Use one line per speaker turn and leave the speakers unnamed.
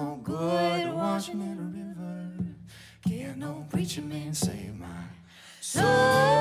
no good washing in a river. Can't no preacher man save my soul.